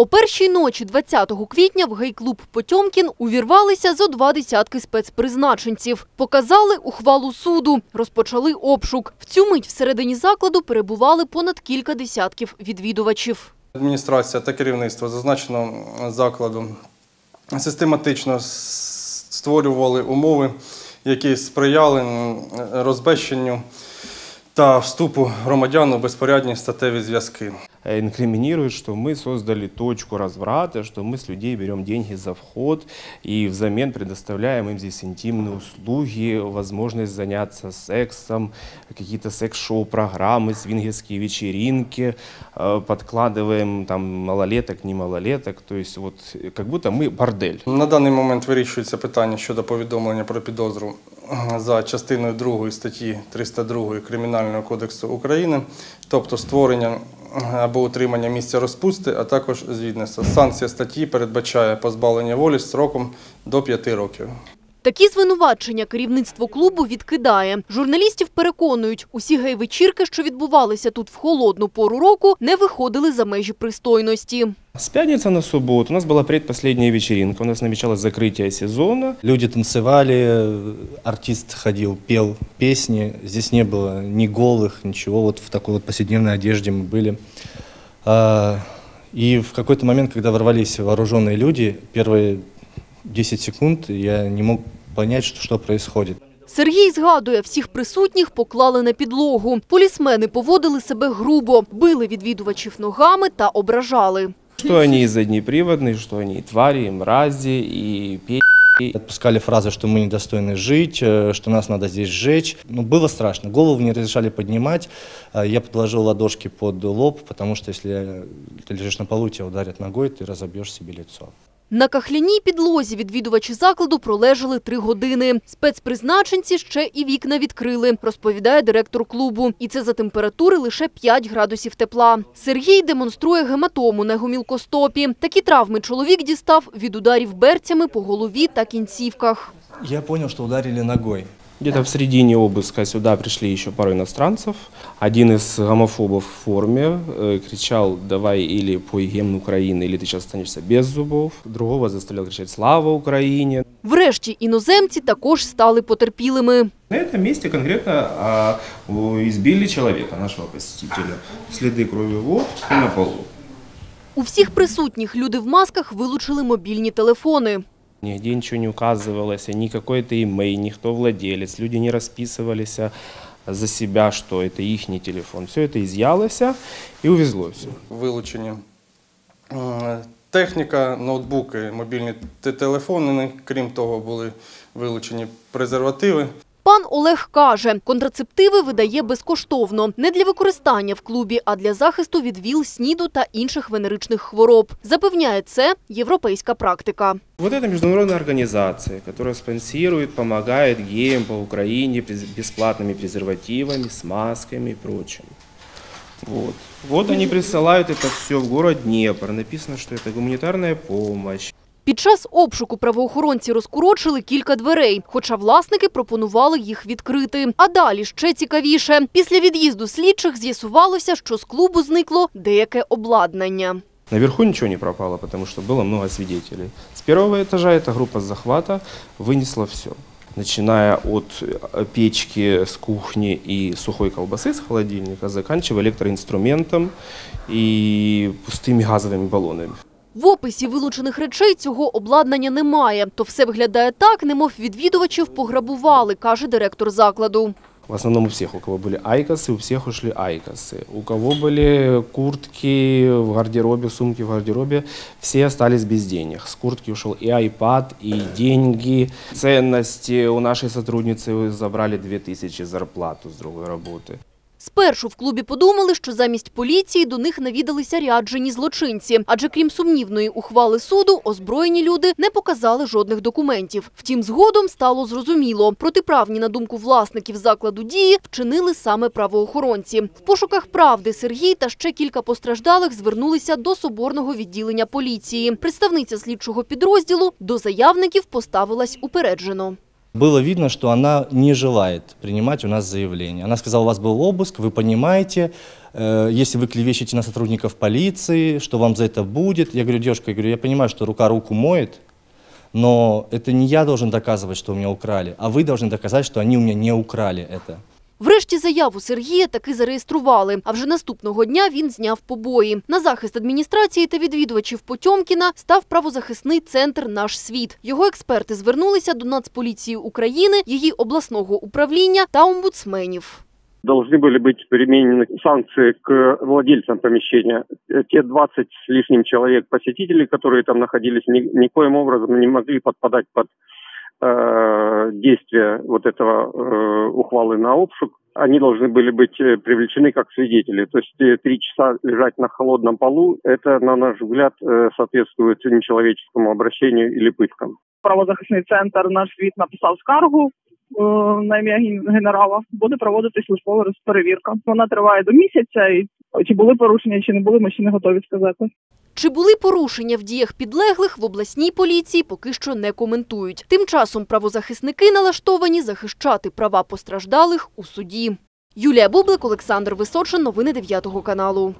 О першій ночі 20 квітня в гей-клуб «Потьомкін» увірвалися зо два десятки спецпризначенців. Показали ухвалу суду, розпочали обшук. В цю мить всередині закладу перебували понад кілька десятків відвідувачів. Адміністрація та керівництво зазначеного закладу систематично створювали умови, які сприяли розбещенню та вступу громадян у безпорядні статеві зв'язки. э, инкриминирует, что мы создали точку разврата, что мы с людей берем деньги за вход и взамен предоставляем им здесь интимные услуги, возможность заняться сексом, какие-то секс-шоу программы, свингерские вечеринки, э, подкладываем там малолеток, не малолеток, то есть вот э, как будто мы бордель. На даний момент вирішується питання щодо повідомлення про підозру за частиною 2 статті 302 Кримінального кодексу України, тобто створення або утримання місця розпусти, а також звідниця. Санкція статті передбачає позбавлення волі строком до 5 років. Такі звинувачення керівництво клубу відкидає. Журналістів переконують, усі гей-вечірки, що відбувалися тут в холодну пору року, не виходили за межі пристойності. С пятницы на субботу у нас была предпоследняя вечеринка, у нас намечалось закрытие сезона. Люди танцевали, артист ходил, пел песни. Здесь не было ни голых, ничего. Вот в такой вот повседневной одежде мы были. А, И в какой-то момент, когда ворвались вооруженные люди, первые 10 секунд я не мог понять, что, что происходит. Сергій згадує, всіх присутніх поклали на підлогу. Полісмени поводили себе грубо, били відвідувачів ногами та ображали. Что они и заднеприводные, что они и твари, и мрази, и пи***. Отпускали фразы, что мы недостойны жить, э, что нас надо здесь сжечь. Ну, было страшно. Голову не разрешали поднимать. А Я подложил ладошки под лоб, потому что если ты лежишь на полу, тебя ударят ногой, ты разобьешь себе лицо. На кахляній підлозі відвідувачі закладу пролежали три години. Спецпризначенці ще і вікна відкрили, розповідає директор клубу. І це за температури лише 5 градусів тепла. Сергій демонструє гематому на гомілкостопі. Такі травми чоловік дістав від ударів берцями по голові та кінцівках. Я зрозумів, що ударили ногой. Где-то в середине обыска сюда пришли еще пару иностранцев. Один из гомофобов в форме э, кричал «давай или пой гимн Украины, или ты сейчас останешься без зубов». Другого заставлял кричать «слава Украине». Врешті іноземці також стали потерпілими. На этом месте конкретно а, у- избили человека, нашего посетителя. Следы крови вот и на полу. У всіх присутніх люди в масках вилучили мобільні телефони. Нигде ничего не указывалось, ни какой-то имей, ни кто владелец. Люди не расписывались а, за себя, что это их телефон. Все это изъялось а, и увезло все. Вилучені е, техніка, ноутбуки, мобільні те- телефони. Крім того, були вилучені презервативи. Пан Олег каже, контрацептиви видає безкоштовно. Не для використання в клубі, а для захисту від ВІЛ, СНІДу та інших венеричних хвороб. Запевняє, це європейська практика. Вот это международная организация, которая спонсирует, помогает геям по Украине през- бесплатными презервативами, с масками и прочим. Вот. вот они присылают это все в город Днепр. Написано, что это гуманитарная помощь. Під час обшуку правоохоронці розкурочили кілька дверей, хоча власники пропонували їх відкрити. А далі ще цікавіше. Після від'їзду слідчих з'ясувалося, що з клубу зникло деяке обладнання. Наверху ничего не пропало, потому что было много свидетелей. С первого этажа эта группа захвата вынесла все. Начиная от э, печки с кухни и сухой колбасы с холодильника, заканчивая электроинструментом и пустыми газовыми баллонами. В описі вилучених речей цього обладнання немає. То все виглядає так, немов відвідувачів пограбували, каже директор закладу. В основном у всех, у кого были айкосы, у всех ушли айкосы. У кого были куртки в гардеробе, сумки в гардеробе, все остались без денег. С куртки ушел и айпад, и деньги. Ценности у нашей сотрудницы забрали 2000 зарплату с другой работы. Спершу в клубі подумали, що замість поліції до них навідалися ряджені злочинці. Адже крім сумнівної ухвали суду, озброєні люди не показали жодних документів. Втім, згодом стало зрозуміло. Протиправні, на думку власників закладу дії, вчинили саме правоохоронці. В пошуках правди Сергій та ще кілька постраждалих звернулися до соборного відділення поліції. Представниця слідчого підрозділу до заявників поставилась упереджено. Было видно, что она не желает принимать у нас заявление. Она сказала, у вас был обыск, вы понимаете, э, если вы клевещете на сотрудников полиции, что вам за это будет. Я говорю, девушка, я, говорю, я понимаю, что рука руку моет, но это не я должен доказывать, что у меня украли, а вы должны доказать, что они у меня не украли это. Врешті заяву Сергія таки зареєстрували, а вже наступного дня він зняв побої. На захист адміністрації та відвідувачів Потьомкіна став правозахисний центр «Наш світ». Його експерти звернулися до Нацполіції України, її обласного управління та омбудсменів. должны были быть применены санкции к владельцам помещения. Э, Те 20 с лишним человек посетителей, которые там находились, ни- никоим образом не могли подпадать под э, действие вот этого э, ухвалы на обшук. Они должны были быть э, привлечены как свидетели. То есть э, три часа лежать на холодном полу, это, на наш взгляд, э, соответствует нечеловеческому обращению или пыткам. правозахисний центр наш світ написав скаргу е, на ім'я ген- генерала. Буде проводитись службова роз- перевірка. Вона триває до місяця, і чи були порушення, чи не були, ми ще не готові сказати. Чи були порушення в діях підлеглих в обласній поліції поки що не коментують. Тим часом правозахисники налаштовані захищати права постраждалих у суді. Юлія Бублик, Олександр Височин. Новини 9 каналу.